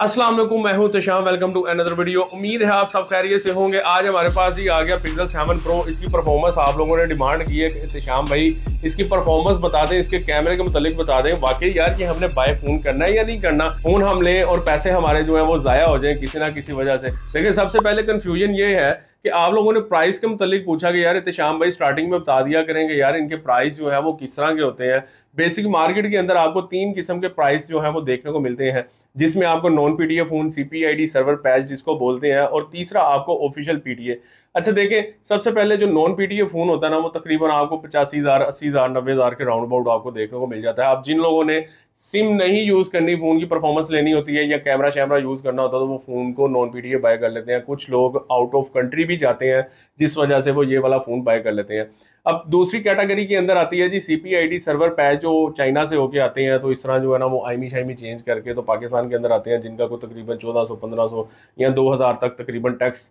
वालेकुम, मैं हूँ तशाम वेलकम टू अनदर वीडियो उम्मीद है आप सब खैरियत से होंगे। आज हमारे पास ही आ गया पिक्सल 7 प्रो इसकी परफॉर्मेंस आप लोगों ने डिमांड की है कि तशाम भाई। इसकी परफॉर्मेंस बता दें, इसके कैमरे के मतलब बता दें। वाकई यार कि हमने बाय फ़ोन करना है या नहीं करना? फ़ोन हम लें और पैसे हमारे जो है वो ज़ाया हो जाए किसी ना किसी वजह से। लेकिन सबसे पहले कन्फ्यूज़न ये है कि आप लोगों ने प्राइस के मतलब पूछा कि यार इतशाम भाई स्टार्टिंग में बता दिया करेंगे, यार, इनके प्राइस जो है वो किस तरह के होते हैं? बेसिक मार्केट के अंदर आपको तीन किस्म के प्राइस जो है वो देखने को मिलते हैं। जिसमें आपको non PDF phone CPID server patch जिसको बोलते हैं, और तीसरा आपको ऑफिशियल पीटीए अच्छा देखें सबसे पहले जो नॉन पीटीए फ़ोन होता है ना, वो तकरीबन आपको पचासी हज़ार, अस्सी हज़ार, नब्बे हज़ार के राउंड अबाउट आपको देखने को मिल जाता है। अब जिन लोगों ने सिम नहीं यूज़ करनी फ़ोन की परफॉर्मेंस लेनी होती है या कैमरा शैमरा यूज़ करना होता है तो वो फ़ोन को नॉन पीटीए बाय कर लेते हैं। कुछ लोग आउट ऑफ़ कंट्री भी जाते हैं, जिस वजह से वो ये वाला फ़ोन बाय कर लेते हैं। अब दूसरी कैटेगरी के अंदर आती है जी C P I D server patch जो चाइना से होके आते हैं तो इस तरह जो है ना, वो आईमी शाइमी चेंज करके तो पाकिस्तान के अंदर आते हैं, जिनका को तकरीबन चौदह सौ, पंद्रह सौ या दो हज़ार तक तकरीबन टैक्स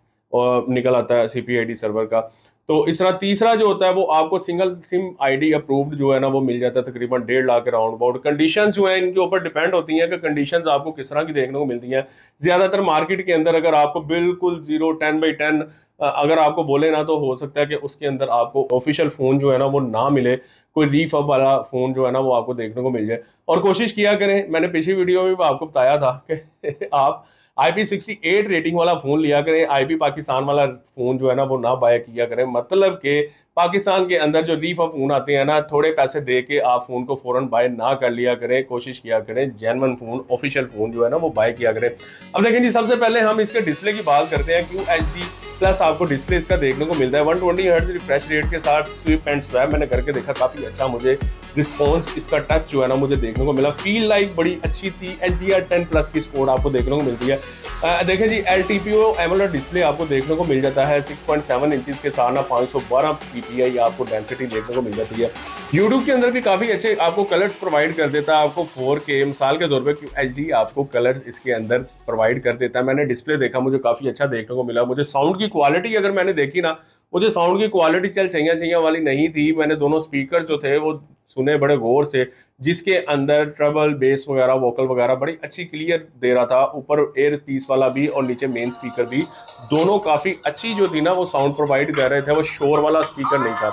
निकल आता है सी पी सर्वर का। तो इस तरह तीसरा जो होता है, वो आपको सिंगल सिम आईडी अप्रूव्ड जो है ना, वो मिल जाता है तकरीबन डेढ़ लाख राउंड अबाउट कंडीशन जो है, इनके ऊपर डिपेंड होती हैं कि कंडीशन आपको किस तरह की देखने को मिलती हैं। ज़्यादातर मार्केट के अंदर अगर आपको बिल्कुल ज़ीरो टेन बाई टेन अगर आपको बोले ना तो हो सकता है कि उसके अंदर आपको ऑफिशियल फ़ोन जो है ना, वो ना मिले। कोई रीफअप वाला फ़ोन जो है ना, वो आपको देखने को मिल जाए। और कोशिश किया करें, मैंने पिछली वीडियो में भी आपको बताया था कि आप I P sixty eight rating वाला फ़ोन लिया करें आई पी पाकिस्तान वाला फ़ोन जो है ना वो ना बाय किया करें। मतलब कि पाकिस्तान के अंदर जो रीफ फ़ोन आते हैं ना, थोड़े पैसे दे के आप फ़ोन को फ़ौरन बाय ना कर लिया करें, कोशिश किया करें जैनवन फ़ोन ऑफिशियल फ़ोन जो है ना, वो बाय किया करें। अब देखें जी, सबसे पहले हम इसके डिस्प्ले की बात करते हैं क्यू एच प्लस आपको डिस्प्ले इसका देखने को मिलता है। One twenty hertz refresh rate के साथ स्विप एंड स्वैप मैंने करके देखा, काफ़ी अच्छा मुझे रिस्पॉन्स इसका टच जो है ना, मुझे देखने को मिला। फील लाइक बड़ी अच्छी थी H D R ten plus की स्पोर्ट आपको देखने को मिलती है। देखें जी L T P O AMOLED display आपको देखने को मिल जाता है सिक्स पॉइंट सेवन इंचज के साथ ना पाँच सौ बारह पी पी आई आपको डेंसिटी देखने को मिल जाती है। यूट्यूब के अंदर भी काफ़ी अच्छे आपको कलर्स प्रोवाइड कर देता है, आपको फोर के मिसाल के तौर पर एच डी आपको कलर्स इसके अंदर प्रोवाइड कर देता है। मैंने डिस्प्ले देखा, मुझे काफ़ी अच्छा देखने को मिला। मुझे साउंड की क्वालिटी अगर मैंने देखी ना मुझे साउंड की क्वालिटी चल चाहिए चाहिए वाली नहीं थी। मैंने दोनों स्पीकर जो थे, वो सुने बड़े गौर से, जिसके अंदर ट्रबल बेस वगैरह वोकल वगैरह बड़ी अच्छी क्लियर दे रहा था। ऊपर एयर पीस वाला भी और नीचे मेन स्पीकर भी। दोनों काफ़ी अच्छी जो थी ना, वो साउंड प्रोवाइड कर रहे थे। वो शोर वाला स्पीकर नहीं था।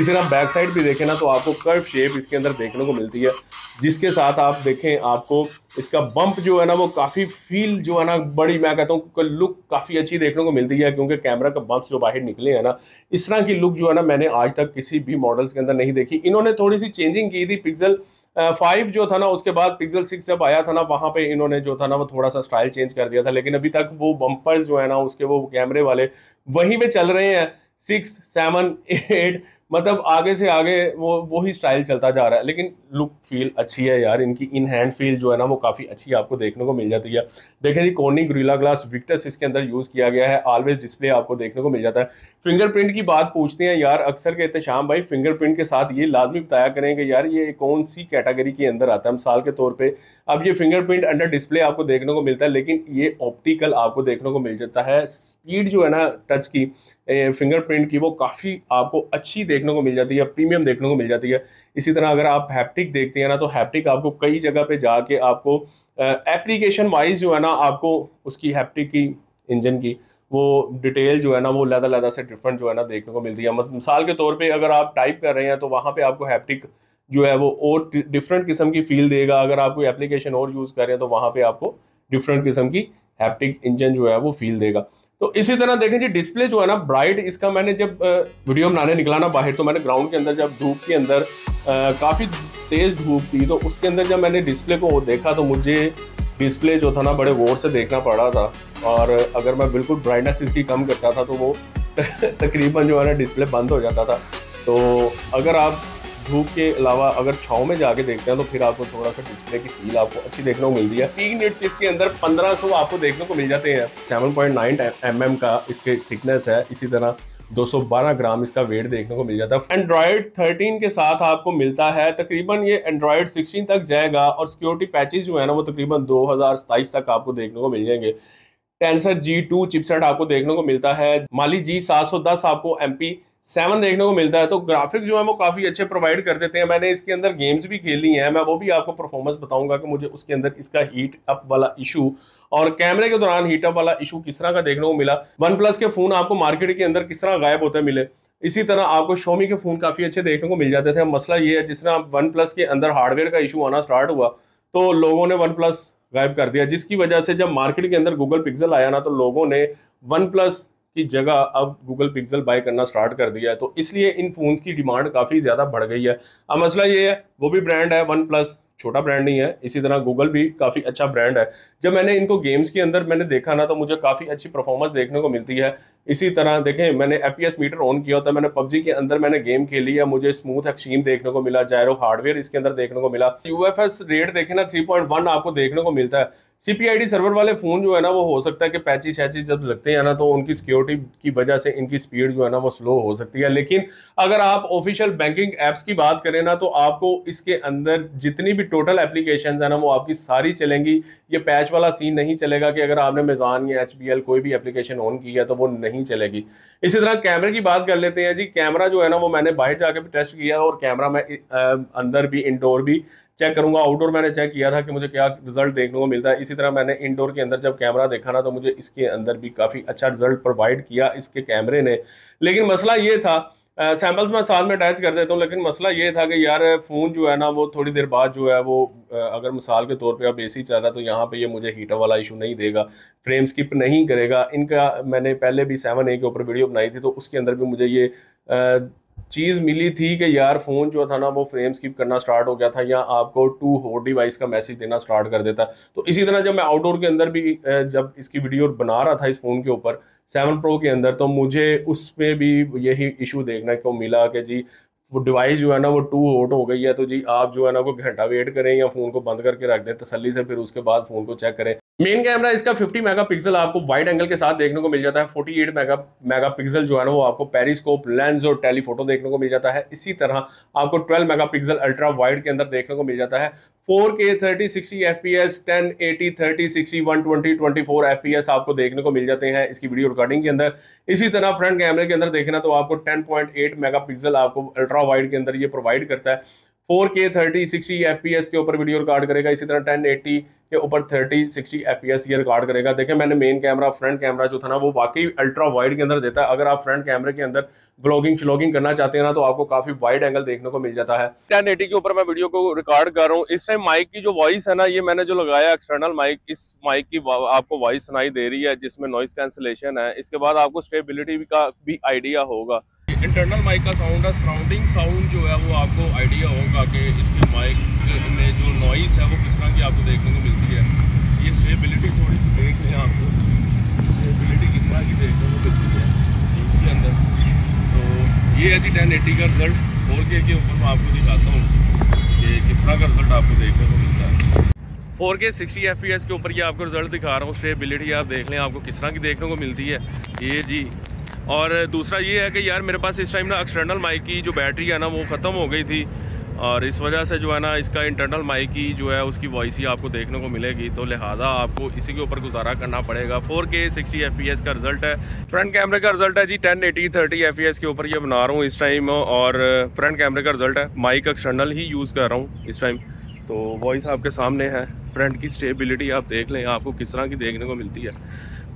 इसी तरह बैक साइड भी देखें ना तो आपको कर्व शेप इसके अंदर देखने को मिलती है, जिसके साथ आप देखें, आपको इसका बम्प जो है ना, वो काफ़ी फील जो है ना, बड़ी, मैं कहता हूँ लुक काफ़ी अच्छी देखने को मिलती है, क्योंकि कैमरा का बम्प जो बाहर निकले हैं ना, इस तरह की लुक जो है ना, मैंने आज तक किसी भी मॉडल्स के अंदर नहीं देखी। इन्होंने थोड़ी सी चेंजिंग की थी पिक्सल फाइव जो था ना, उसके बाद पिक्सल सिक्स जब आया था ना, वहाँ पे इन्होंने जो था ना, वो थोड़ा सा स्टाइल चेंज कर दिया था, लेकिन अभी तक वो बम्पर्स जो है ना, उसके वो कैमरे वाले, वहीं पे चल रहे हैं सिक्स सेवन एट मतलब आगे से आगे वो, वही स्टाइल चलता जा रहा है। लेकिन लुक फील अच्छी है यार, इनकी इन हैंड फील जो है ना, वो काफ़ी अच्छी आपको देखने को मिल जाती है। देखें जी कोनी ग्रीला ग्लास विक्टस इसके अंदर यूज़ किया गया है। ऑलवेज डिस्प्ले आपको देखने को मिल जाता है। फिंगरप्रिंट की बात पूछते हैं यार, अक्सर कहते शाम भाई फिंगरप्रिंट के साथ ये लाजमी बताया करें कि यार ये कौन सी कैटेगरी के अंदर आता है। मिसाल के तौर पर अब ये फिंगरप्रिंट अंडर डिस्प्ले आपको देखने को मिलता है, लेकिन ये ऑप्टिकल आपको देखने को मिल जाता है। स्पीड जो है ना टच की फिंगरप्रिंट की वो काफ़ी आपको अच्छी देखने को मिल जाती है प्रीमियम देखने को मिल जाती है। इसी तरह अगर आप हैप्टिक देखते हैं ना तो हैप्टिक आपको कई जगह पे जाके आपको एप्लीकेशन वाइज जो है ना, आपको उसकी हैप्टिक की इंजन की वो डिटेल जो है ना, वो लदा लदा से डिफरेंट जो है ना, देखने को मिलती है। मतलब मिसाल के तौर पे अगर आप टाइप कर रहे हैं तो वहाँ पे आपको हैप्टिक जो है वो और डिफरेंट किस्म की फील देगा। अगर आप कोई एप्लीकेशन और यूज़ कर तो वहाँ पे आपको डिफरेंट किस्म की हैप्टिक इंजन जो है वो फील देगा। तो इसी तरह देखें जी डिस्प्ले जो है ना ब्राइट इसका मैंने जब वीडियो बनाने निकला ना बाहर तो मैंने ग्राउंड के अंदर जब, धूप के अंदर काफ़ी तेज़ धूप थी तो उसके अंदर जब मैंने डिस्प्ले को देखा तो मुझे डिस्प्ले जो था ना, बड़े गौर से देखना पड़ा था। और अगर मैं बिल्कुल ब्राइटनेस इसकी कम करता था तो वो तकरीबन जो है ना डिस्प्ले बंद हो जाता था। तो अगर आप धूप के अलावा अगर छाव में जाके देखते हैं तो फिर आपको थोड़ा सा डिस्प्ले की फील आपको अच्छी देखने को मिलती है। तीन नीट्स इसके अंदर 1500 आपको देखने को मिल जाते हैं। 7.9 mm का इसके थिकनेस है। इसी तरह 212 ग्राम इसका वेट देखने को मिल जाता है। एंड्रॉयड 13 के साथ आपको मिलता है। तकरीबन ये एंड्रॉयड 16 तक जाएगा और सिक्योरिटी पैचेज जो है ना, वो तकरीबन दो हज़ार सताइस तक आपको देखने को मिल जाएँगे। टेंसर जी टू चिपसेट आपको देखने को मिलता है। माली जी सात सौ दस आपको एम पी सेवन देखने को मिलता है तो ग्राफिक्स जो है वो काफ़ी अच्छे प्रोवाइड कर देते हैं। मैंने इसके अंदर गेम्स भी खेली हैं, मैं वो भी आपको परफॉर्मेंस बताऊँगा कि मुझे उसके अंदर इसका हीट अप वाला इशू और कैमरे के दौरान हीट अप वाला इशू किस तरह का देखने को मिला। वन प्लस के फ़ोन आपको मार्केट के अंदर किस तरह गायब होते मिले। इसी तरह आपको शोमी के फ़ोन काफ़ी अच्छे देखने को मिल जाते थे। मसला ये है, जिस तरह वन प्लस के अंदर हार्डवेयर का इशू आना स्टार्ट हुआ तो लोगों ने वन प्लस गायब कर दिया। जिसकी वजह से जब मार्केट के अंदर गूगल पिक्सल आया ना तो लोगों ने वन प्लस की जगह अब गूगल पिक्सल बाय करना स्टार्ट कर दिया है तो इसलिए इन फ़ोन्स की डिमांड काफ़ी ज़्यादा बढ़ गई है। अब मसला ये है, वो भी ब्रांड है वन प्लस छोटा ब्रांड नहीं है, इसी तरह गूगल भी काफ़ी अच्छा ब्रांड है। जब मैंने इनको गेम्स के अंदर मैंने देखा ना तो मुझे काफ़ी अच्छी परफॉर्मेंस देखने को मिलती है। इसी तरह देखें, मैंने एफ़ मीटर ऑन किया होता है मैंने पबजी के अंदर मैंने गेम खेली है, मुझे स्मूथ एक्सट्रीम देखने को मिला जायरो हार्डवेयर इसके अंदर देखने को मिला। UFS रेट देखे ना थ्री आपको देखने को मिलता है। सीपीआईडी सर्वर वाले फ़ोन जो है ना, वो हो सकता है कि पैची शैची जब लगते हैं ना तो उनकी सिक्योरिटी की वजह से इनकी स्पीड जो है ना, वो स्लो हो सकती है। लेकिन अगर आप ऑफिशियल बैंकिंग एप्स की बात करें ना तो आपको इसके अंदर जितनी भी टोटल एप्लीकेशन है ना, वो आपकी सारी चलेंगी। ये पैच वाला सीन नहीं चलेगा कि अगर आपने मेज़ान या एचबीएल कोई भी एप्लीकेशन ऑन की है तो वो नहीं चलेगी। इसी तरह कैमरे की बात कर लेते हैं जी। कैमरा जो है ना, वो मैंने बाहर जाके भी टेस्ट किया और कैमरा मैं अंदर भी इंडोर भी चेक करूँगा आउटडोर मैंने चेक किया था कि मुझे क्या रिज़ल्ट देखने को मिलता है। इसी तरह मैंने इंडोर के अंदर जब कैमरा देखा ना तो मुझे इसके अंदर भी काफ़ी अच्छा रिज़ल्ट प्रोवाइड किया इसके कैमरे ने। लेकिन मसला ये था सैम्पल्स मैं साथ में अटैच कर देता हूँ, लेकिन मसला ये था कि यार फ़ोन जो है ना, वो थोड़ी देर बाद जो है वो अगर मिसाल के तौर पे अब एसी चल रहा है तो यहाँ पे ये मुझे हीटर वाला इशू नहीं देगा फ्रेम स्किप नहीं करेगा। इनका मैंने पहले भी सेवन ए के ऊपर वीडियो बनाई थी तो उसके अंदर भी मुझे ये चीज़ मिली थी कि यार फ़ोन जो था ना वो फ्रेम स्किप करना स्टार्ट हो गया था या आपको टू होट डिवाइस का मैसेज देना स्टार्ट कर देता। तो इसी तरह जब मैं आउटडोर के अंदर भी जब इसकी वीडियो बना रहा था इस फ़ोन के ऊपर सेवन प्रो के अंदर तो मुझे उस पर भी यही इशू देखने को मिला कि जी, वो डिवाइस जो है ना वो टू होट हो गई है तो जी आप जो है ना वो घंटा वेट करें या फ़ोन को बंद करके रख दें तसली से फिर उसके बाद फ़ोन को चेक करें। मेन कैमरा इसका 50 मेगापिक्सल आपको वाइड एंगल के साथ देखने को मिल जाता है। 48 मेगा मेगापिक्सल जो है ना, वो आपको पेरिस्कोप लेंस और टेलीफोटो देखने को मिल जाता है। इसी तरह आपको 12 मेगापिक्सल अल्ट्रा वाइड के अंदर देखने को मिल जाता है। 4K 30 60 FPS 10 80 30 60 120 24 FPS आपको देखने को मिल जाते हैं इसकी वीडियो रिकॉर्डिंग के अंदर। इसी तरह फ्रंट कैमरे के अंदर देखना तो आपको 10.8 मेगापिक्सल आपको अल्ट्रा वाइड के अंदर ये प्रोवाइड करता है। 4K 30 60 FPS के ऊपर वीडियो रिकॉर्ड करेगा। इसी तरह 1080 के ऊपर 30 60 एफ़ पी एस ये रिकॉर्ड करेगा। देखें मैंने मेन कैमरा फ्रंट कैमरा जो था ना, वो वाकई अल्ट्रा वाइड के अंदर देता है। अगर आप फ्रंट कैमरे के अंदर ब्लॉगिंग श्लॉगिंग करना चाहते हैं ना तो आपको काफ़ी वाइड एंगल देखने को मिल जाता है। टेन एटी के ऊपर मैं वीडियो को रिकॉर्ड कर रहा हूँ। इस टाइम माइक की जो वॉइस है ना, ये मैंने जो लगाया एक्सटर्नल माइक इस माइक की आपको वॉइस सुनाई दे रही है, जिसमें नॉइस कैंसिलेशन है। इसके बाद आपको स्टेबिलिटी का भी आइडिया होगा। इंटरनल माइक का साउंड है सराउंडिंग साउंड जो है वो आपको आइडिया होगा कि इसके माइक में जो नॉइस है वो किस तरह की आपको देखने को मिलती है। ये स्टेबिलिटी थोड़ी सी देख लें आपको स्टेबिलिटी किस तरह की देखने को मिलती है इसके अंदर। तो ये है जी टेन एटी का रिज़ल्ट फोर के के ऊपर मैं आपको दिखाता हूँ कि किस तरह का रिज़ल्ट आपको देखने को मिलता है। फोर के सिक्सटी एफ़ के ऊपर ये आपको रिज़ल्ट दिखा रहा हूँ। स्टेबिलिटी आप देख लें, आपको किस तरह की देखने को मिलती है। ये जी और दूसरा ये है कि यार मेरे पास इस टाइम ना एक्सटर्नल माइक की जो बैटरी है ना, वो ख़त्म हो गई थी। और इस वजह से जो है ना, इसका इंटरनल माइक की जो है, उसकी वॉइस ही आपको देखने को मिलेगी। तो लिहाजा आपको इसी के ऊपर गुजारा करना पड़ेगा। 4K 60 FPS का रिज़ल्ट है। फ्रंट कैमरे का रिज़ल्ट है जी 1080 30 FPS के ऊपर ये बना रहा हूँ इस टाइम और फ्रंट कैमरे का रिज़ल्ट है। माइक एक्सटर्नल ही यूज़ कर रहा हूँ इस टाइम तो वॉइस आपके सामने है। फ्रंट की स्टेबिलिटी आप देख लें, आपको किस तरह की देखने को मिलती है।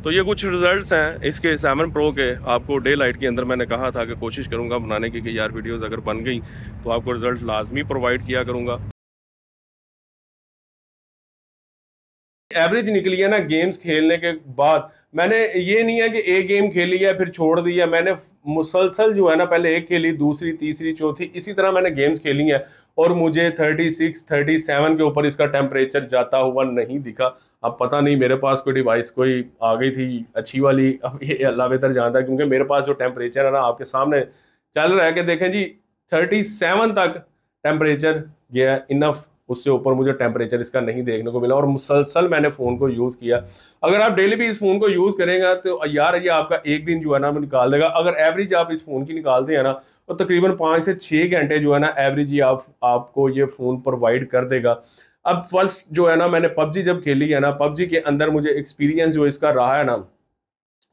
तो ये कुछ रिजल्ट्स हैं। इसके सेवन प्रो के आपको डे लाइट के अंदर मैंने कहा था कि कोशिश करूँगा बनाने की कि यार वीडियोज़ अगर बन गई तो आपको रिज़ल्ट लाजमी प्रोवाइड किया करूँगा। एवरेज निकली है ना गेम्स खेलने के बाद। मैंने ये नहीं है कि एक गेम खेली है फिर छोड़ दी है। मैंने मुसलसल जो है ना पहले एक खेली दूसरी तीसरी चौथी इसी तरह मैंने गेम्स खेली हैं। और मुझे 36, 37 के ऊपर इसका टेम्परेचर जाता हुआ नहीं दिखा। अब पता नहीं मेरे पास कोई डिवाइस कोई आ गई थी अच्छी वाली। अब ये अल्लाह बेहतर जानता है क्योंकि मेरे पास जो टेम्परेचर है ना आपके सामने चल रहा है कि देखें जी 37 तक टेम्परेचर गया इनफ उससे ऊपर मुझे टेम्परेचर इसका नहीं देखने को मिला और मुसलसल मैंने फ़ोन को यूज़ किया। अगर आप डेली भी इस फ़ोन को यूज़ करेंगे तो यार ये आपका एक दिन जो है ना वो निकाल देगा। अगर एवरेज आप इस फ़ोन की निकालते हैं ना तो तकरीबन पाँच से छः घंटे जो है ना एवरेज ही आप, आपको ये फ़ोन प्रोवाइड कर देगा। अब फ़र्स्ट जो है ना मैंने पबजी जब खेली है ना, पबजी के अंदर मुझे एक्सपीरियंस जो इसका रहा है ना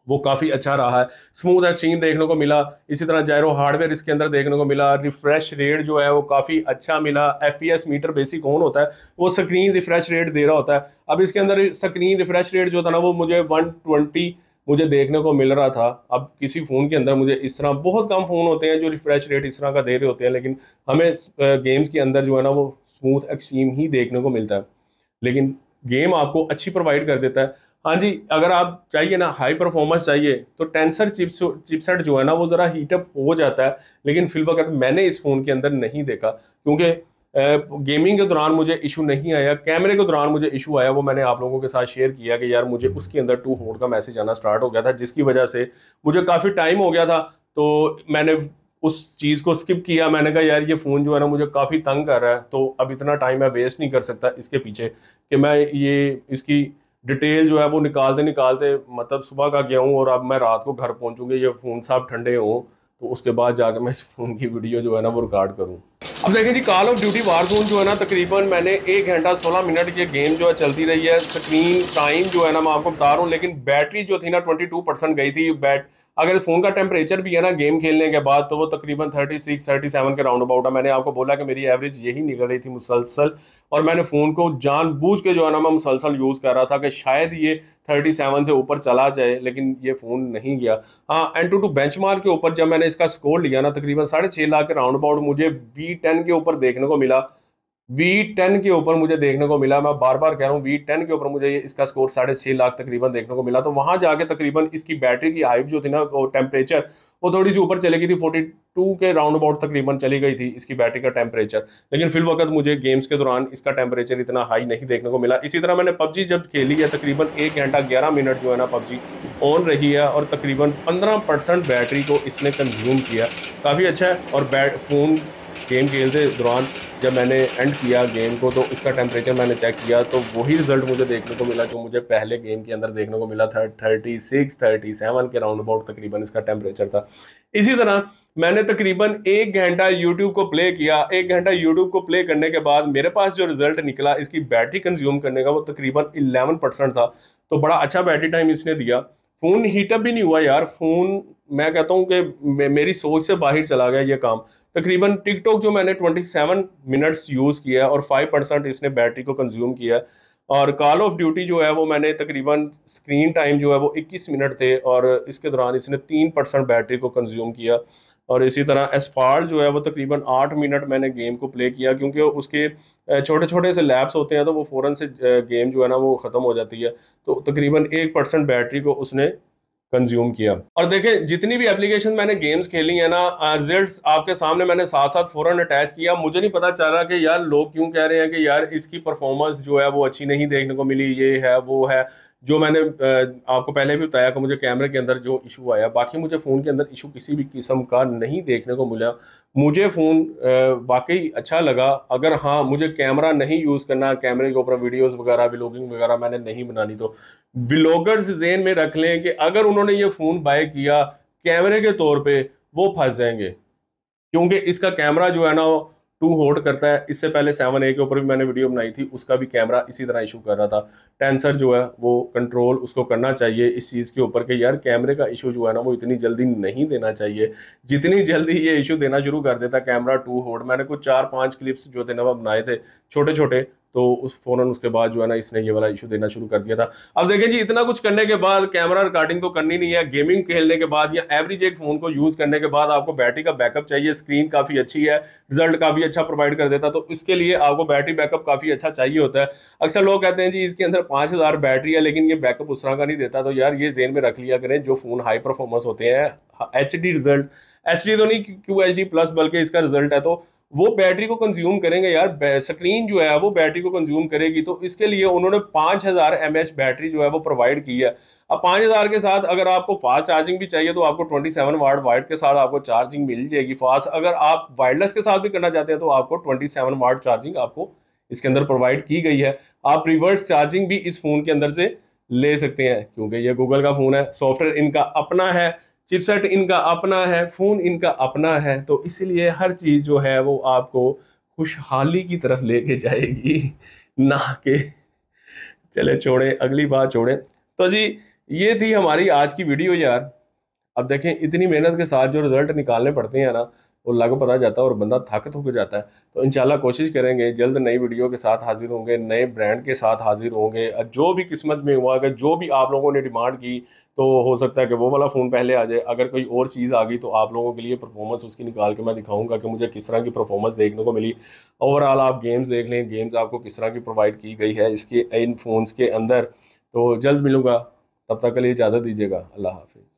वो काफ़ी अच्छा रहा है। स्मूथ एक्सचेंज देखने को मिला। इसी तरह जायरो हार्डवेयर इसके अंदर देखने को मिला। रिफ्रेश रेट जो है वो काफ़ी अच्छा मिला। एफपीएस मीटर बेसिक ऑन होता है? वो स्क्रीन रिफ्रेश रेट दे रहा होता है। अब इसके अंदर स्क्रीन रिफ्रेश रेट जो था ना, वो मुझे वन मुझे देखने को मिल रहा था। अब किसी फ़ोन के अंदर मुझे इस तरह बहुत कम फ़ोन होते हैं जो रिफ्रेश रेट इस तरह का दे रहे होते हैं, लेकिन हमें गेम्स के अंदर जो है ना, वो स्मूथ एक्सट्रीम ही देखने को मिलता है। लेकिन गेम आपको अच्छी प्रोवाइड कर देता है। हाँ जी, अगर आप चाहिए ना हाई परफॉर्मेंस चाहिए तो टेंसर चिप्स चिपसेट जो है ना, वो ज़रा हीटअप हो जाता है, लेकिन फिल वक्त मैंने इस फ़ोन के अंदर नहीं देखा, क्योंकि गेमिंग के दौरान मुझे इशू नहीं आया कैमरे के दौरान मुझे इशू आया, वो मैंने आप लोगों के साथ शेयर किया कि यार मुझे उसके अंदर टू होड का मैसेज आना स्टार्ट हो गया था, जिसकी वजह से मुझे काफ़ी टाइम हो गया था तो मैंने उस चीज़ को स्किप किया, मैंने कहा यार ये फ़ोन जो है ना, मुझे काफ़ी तंग कर रहा है तो अब इतना टाइम मैं वेस्ट नहीं कर सकता इसके पीछे, कि मैं ये, इसकी डिटेल जो है वो निकालते निकालते मतलब सुबह का गया हूँ और अब मैं रात को घर पहुँचूँगी, ये फ़ोन साहब ठंडे हों तो उसके बाद जाकर मैं इस फ़ोन की वीडियो जो है ना वो रिकॉर्ड करूँ। अब देखें जी call of duty war zone जो है ना, तकरीबन मैंने एक घंटा सोलह मिनट ये गेम जो है चलती रही है। स्क्रीन टाइम जो है ना मैं आपको बता रहा हूँ, लेकिन बैटरी जो थी ना ट्वेंटी टू परसेंट गई थी। बैट अगर इस फ़ोन का टेम्परेचर भी है ना गेम खेलने के बाद तो वो तकरीबन 36 37 के राउंड अबाउट है। मैंने आपको बोला कि मेरी एवरेज यही निकल रही थी मुसलसल, और मैंने फ़ोन को जानबूझ के जो है ना मैं मुसलसल यूज़ कर रहा था कि शायद ये 37 से ऊपर चला जाए, लेकिन ये फ़ोन नहीं गया। हाँ एन टू टू बेंच के ऊपर जब मैंने इसका स्कोर लिया ना, तकरीबन साढ़े छः लाख के राउंड अबाउट मुझे बी टेन के ऊपर देखने को मिला। वी टेन के ऊपर मुझे देखने को मिला, मैं बार बार कह रहा हूँ वी टेन के ऊपर मुझे इसका स्कोर साढ़े छः लाख तकरीबन देखने को मिला। तो वहाँ जाके तकरीबन इसकी बैटरी की हाइप जो थी ना, वो टेम्परेचर वो थोड़ी सी ऊपर चली गई थी फोर्टी टू के राउंड अबाउट तकरीबन चली गई थी इसकी बैटरी का टेम्परेचर लेकिन फिर वक्त मुझे गेम्स के दौरान इसका टेम्परेचर इतना हाई नहीं देखने को मिला। इसी तरह मैंने पबजी जब खेली है, तकरीबन एक घंटा ग्यारह मिनट जो है ना पबजी ऑन रही है और तकरीबन पंद्रह परसेंट बैटरी को इसने कंज्यूम किया। काफ़ी अच्छा है और बैट फ़ोन गेम खेलते दौरान जब मैंने एंड किया गेम को तो उसका टेम्परेचर मैंने चेक किया तो वही रिज़ल्ट मुझे देखने को मिला जो मुझे पहले गेम के अंदर देखने को मिला था थर्टी सिक्स थर्टी सेवन के राउंड अबाउट तकरीबन इसका टेम्परेचर था। इसी तरह मैंने तकरीबन एक घंटा यूट्यूब को प्ले किया। एक घंटा यूट्यूब को प्ले करने के बाद मेरे पास जो रिज़ल्ट निकला, इसकी बैटरी कंज्यूम करने का वो तकरीबन इलेवन परसेंट था। तो बड़ा अच्छा बैटरी टाइम इसने दिया। फ़ोन हीटअप भी नहीं हुआ यार, फ़ोन, मैं कहता हूँ कि मेरी सोच से बाहर चला गया ये काम। तकरीबन टिकटॉक जो मैंने 27 मिनट्स यूज़ किया और 5 परसेंट इसने बैटरी को कंज्यूम किया और कॉल ऑफ़ ड्यूटी जो है वो मैंने तकरीबन स्क्रीन टाइम जो है वो 21 मिनट थे और इसके दौरान इसने 3 परसेंट बैटरी को कंज्यूम किया। और इसी तरह एसफार जो है वो तकरीबन आठ मिनट मैंने गेम को प्ले किया, क्योंकि उसके छोटे छोटे से लैब्स होते हैं तो वो फ़ौरन से गेम जो है ना, वो ख़त्म हो जाती है। तो तकरीबन एक परसेंट बैटरी को उसने कंज्यूम किया। और देखें, जितनी भी एप्लीकेशन मैंने गेम्स खेली है ना रिजल्ट्स आपके सामने मैंने साथ साथ फ़ौरन अटैच किया। मुझे नहीं पता चल रहा कि यार लोग क्यों कह रहे हैं कि यार इसकी परफॉर्मेंस जो है वो अच्छी नहीं देखने को मिली, ये है, वो है। जो मैंने आपको पहले भी बताया कि मुझे कैमरे के अंदर जो इशू आया, बाकी मुझे फ़ोन के अंदर इशू किसी भी किस्म का नहीं देखने को मिला। मुझे फ़ोन वाकई अच्छा लगा। अगर हाँ मुझे कैमरा नहीं यूज़ करना, कैमरे के ऊपर वीडियोस वगैरह ब्लॉगिंग वगैरह मैंने नहीं बनानी तो ब्लॉगर्स जेन में रख लें कि अगर उन्होंने ये फ़ोन बाय किया, कैमरे के तौर पर वो फंस जाएँगे। क्योंकि इसका कैमरा जो है ना टू होल्ड करता है, इससे पहले सेवन ए के ऊपर भी मैंने वीडियो बनाई थी, उसका भी कैमरा इसी तरह इशू कर रहा था। टेंसर जो है, वो कंट्रोल उसको करना चाहिए इस चीज़ के ऊपर कि यार कैमरे का इशू जो है ना, वो इतनी जल्दी नहीं देना चाहिए। जितनी जल्दी ये इशू देना शुरू कर देता कैमरा टू होल्ड, मैंने कुछ चार पाँच क्लिप्स जो थे ना बनाए थे छोटे छोटे तो उस फ़ौरन उसके बाद जो है ना इसने ये वाला इशू देना शुरू कर दिया था। अब देखें जी, इतना कुछ करने के बाद कैमरा रिकॉर्डिंग तो करनी नहीं है गेमिंग खेलने के बाद या एवरेज एक फ़ोन को यूज़ करने के बाद आपको बैटरी का बैकअप चाहिए स्क्रीन काफ़ी अच्छी है रिज़ल्ट काफ़ी अच्छा प्रोवाइड कर देता तो इसके लिए आपको बैटरी बैकअप काफ़ी अच्छा चाहिए होता है। अक्सर लोग कहते हैं जी, इसके अंदर पाँच हज़ार बैटरी है, लेकिन ये बैकअप उस तरह का नहीं देता तो यार ये जेन में रख लिया करें, जो फ़ोन हाई परफॉर्मेंस होते हैं एचडी रिज़ल्ट एचडी तो नहीं क्यू एच प्लस बल्कि इसका रिज़ल्ट है तो वो बैटरी को कंज्यूम करेंगे यार स्क्रीन जो है, वो बैटरी को कंज्यूम करेगी तो इसके लिए उन्होंने पाँच हज़ार एम बैटरी जो है, वो प्रोवाइड की है। अब पाँच हज़ार के साथ अगर आपको फास्ट चार्जिंग भी चाहिए तो आपको ट्वेंटी सेवन वाट वाइट के साथ आपको चार्जिंग मिल जाएगी फास्ट अगर आप वायरलेस के साथ भी करना चाहते हैं तो आपको ट्वेंटी सेवन चार्जिंग आपको इसके अंदर प्रोवाइड की गई है। आप रिवर्स चार्जिंग भी इस फ़ोन के अंदर से ले सकते हैं, क्योंकि ये गूगल का फ़ोन है सॉफ्टवेयर इनका अपना है चिपसेट इनका अपना है, फ़ोन इनका अपना है तो इसलिए हर चीज़ जो है वो आपको खुशहाली की तरफ़ लेके जाएगी। ना के चले छोड़े, अगली बात छोड़े। तो जी, ये थी हमारी आज की वीडियो यार। अब देखें, इतनी मेहनत के साथ जो रिज़ल्ट निकालने पड़ते हैं ना, वो लग पता जाता है और बंदा थक थक जाता है। तो इंशाल्लाह कोशिश करेंगे, जल्द नई वीडियो के साथ हाजिर होंगे, नए ब्रांड के साथ हाजिर होंगे। जो भी किस्मत में हुआ, अगर जो भी आप लोगों ने डिमांड की तो हो सकता है कि वो वाला फ़ोन पहले आ जाए। अगर कोई और चीज़ आ गई तो आप लोगों के लिए परफॉर्मेंस उसकी निकाल के मैं दिखाऊँगा कि मुझे किस तरह की परफॉर्मेंस देखने को मिली। ओवरऑल आप गेम्स देख लें गेम्स आपको किस तरह की प्रोवाइड की गई है इसके, इन फ़ोन्स के अंदर। तो जल्द मिलूँगा। तब तक के लिए इजाज़त दीजिएगा। अल्लाह हाफिज़।